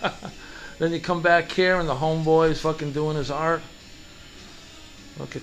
then you come back here and the homeboy is fucking doing his art. Look at